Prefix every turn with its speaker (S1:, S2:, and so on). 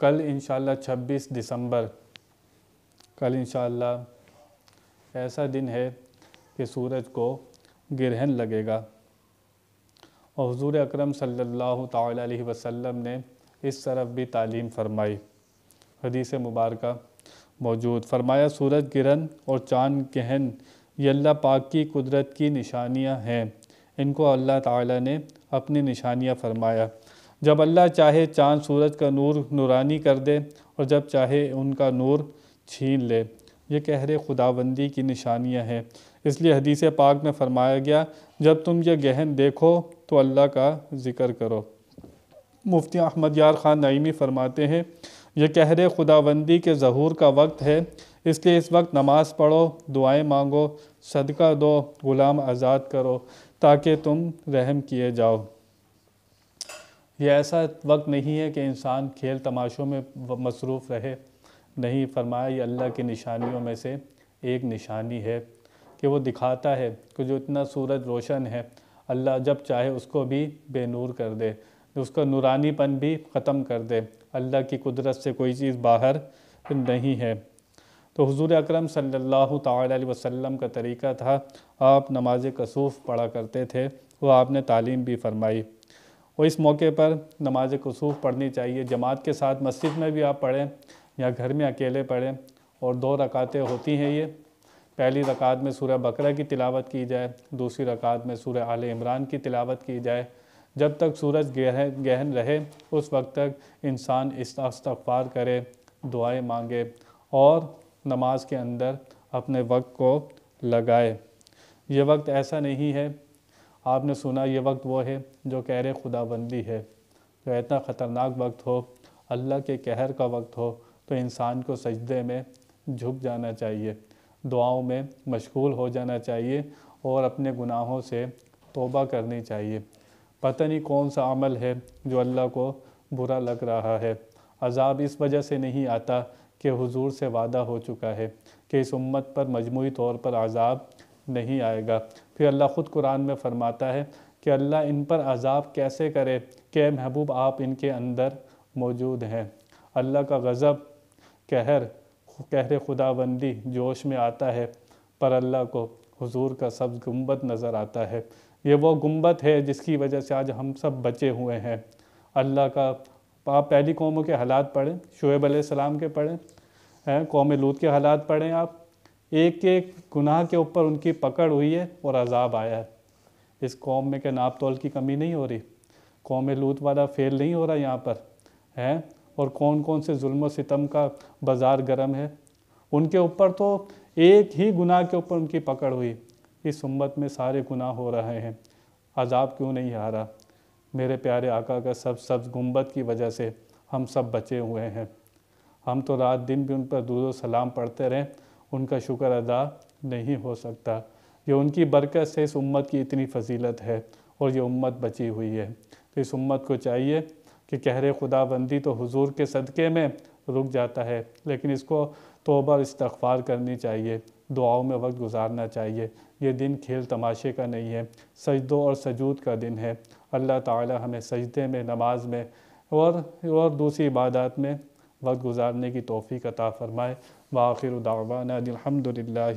S1: کل انشاءاللہ چھبیس دسمبر، کل انشاءاللہ ایسا دن ہے کہ سورج کو گرہن لگے گا۔ اور حضور اکرم صلی اللہ تعالی علیہ وسلم نے اس طرف بھی تعلیم فرمائی۔ حدیث مبارکہ موجود۔ فرمایا، سورج گرہن اور چاند گہن، یہ اللہ پاک کی قدرت کی نشانیاں ہیں۔ ان کو اللہ تعالی نے اپنی نشانیاں فرمایا۔ جب اللہ چاہے چاند سورج کا نور نورانی کر دے اور جب چاہے ان کا نور چھین لے۔ یہ کہرے خداوندی کی نشانیاں ہیں۔ اس لیے حدیث پاک میں فرمایا گیا، جب تم یہ گہن دیکھو تو اللہ کا ذکر کرو۔ مفتی احمد یار خان نعیمی فرماتے ہیں، یہ کہرے خداوندی کے ظہور کا وقت ہے، اس لیے اس وقت نماز پڑھو، دعائیں مانگو، صدقہ دو، غلام آزاد کرو تاکہ تم رحم کیے جاؤ۔ یہ ایسا وقت نہیں ہے کہ انسان کھیل تماشوں میں مصروف رہے۔ نہیں، فرمایا یہ اللہ کی نشانیوں میں سے ایک نشانی ہے کہ وہ دکھاتا ہے کہ جو اتنا سورج روشن ہے، اللہ جب چاہے اس کو بھی بے نور کر دے، اس کا نورانی پن بھی ختم کر دے۔ اللہ کی قدرت سے کوئی چیز باہر نہیں ہے۔ تو حضور اکرم صلی اللہ تعالی علیہ وسلم کا طریقہ تھا، آپ نماز کسوف پڑھا کرتے تھے، وہ آپ نے تعلیم بھی فرمائی۔ وہ اس موقع پر نماز کسوف پڑھنی چاہیے۔ جماعت کے ساتھ مسجد میں بھی آپ پڑھیں یا گھر میں اکیلے پڑھیں اور دو رکعتیں ہوتی ہیں یہ۔ پہلی رکعت میں سورہ بقرہ کی تلاوت کی جائے، دوسری رکعت میں سورہ آل عمران کی تلاوت کی جائے۔ جب تک سورج گہن رہے، اس وقت تک انسان استغفار کرے، دعائیں مانگے اور نماز کے اندر اپنے وقت کو لگائے۔ یہ وقت ایسا نہیں ہے آپ نے سنا یہ وقت وہ ہے جو کہرے خدا بندی ہے، جو اتنا خطرناک وقت ہو، اللہ کے قہر کا وقت ہو، تو انسان کو سجدے میں جھک جانا چاہیے، دعاؤں میں مشغول ہو جانا چاہیے اور اپنے گناہوں سے توبہ کرنی چاہیے۔ پتہ نہیں کون سا عمل ہے جو اللہ کو برا لگ رہا ہے۔ عذاب اس وجہ سے نہیں آتا کہ حضور سے وعدہ ہو چکا ہے کہ اس امت پر مجموعی طور پر عذاب نہیں آئے گا۔ پھر اللہ خود قرآن میں فرماتا ہے کہ اللہ ان پر عذاب کیسے کرے کہ محبوب آپ ان کے اندر موجود ہیں۔ اللہ کا غضب، قہر قہر خدا بندی جوش میں آتا ہے، پر اللہ کو حضور کا سبز گنبت نظر آتا ہے۔ یہ وہ گنبت ہے جس کی وجہ سے آج ہم سب بچے ہوئے ہیں۔ اللہ کا، آپ پہلی قوموں کے حالات پڑھیں، شعیب علیہ السلام کے پڑھیں قوم لوت کے حالات پڑھیں آپ؟ ایک ایک گناہ کے اوپر ان کی پکڑ ہوئی ہے اور عذاب آیا ہے۔ اس قوم میں کہ ناپ تول کی کمی نہیں ہو رہی۔ قوم لوت والا فیل نہیں ہو رہا یہاں پر۔ ہے اور کون کون سے ظلم و ستم کا بازار گرم ہے؟ ان کے اوپر تو ایک ہی گناہ کے اوپر ان کی پکڑ ہوئی۔ اس امت میں سارے گناہ ہو رہے ہیں۔ عذاب کیوں نہیں آ رہا میرے پیارے آقا کا سب سبز گنبت کی وجہ سے ہم سب بچے ہوئے ہیں۔ ہم تو رات دن بھی ان پر درود و سلام پڑھتے رہیں ان کا شکر ادا نہیں ہو سکتا۔ یہ ان کی برکت سے اس امت کی اتنی فضیلت ہے اور یہ امت بچی ہوئی ہے۔ تو اس امت کو چاہیے کہ کہرے خدا بندی تو حضور کے صدقے میں رک جاتا ہے، لیکن اس کو توبہ استغفار کرنی چاہیے۔ دعاؤں میں وقت گزارنا چاہیے۔ یہ دن کھیل تماشے کا نہیں ہے، سجدوں اور سجود کا دن ہے۔ اللہ تعالی ہمیں سجدے میں، نماز میں اور اور دوسری عبادات میں وقت گزارنے کی توفیق عطا فرمائے۔ وآخر دعوانا الحمد لله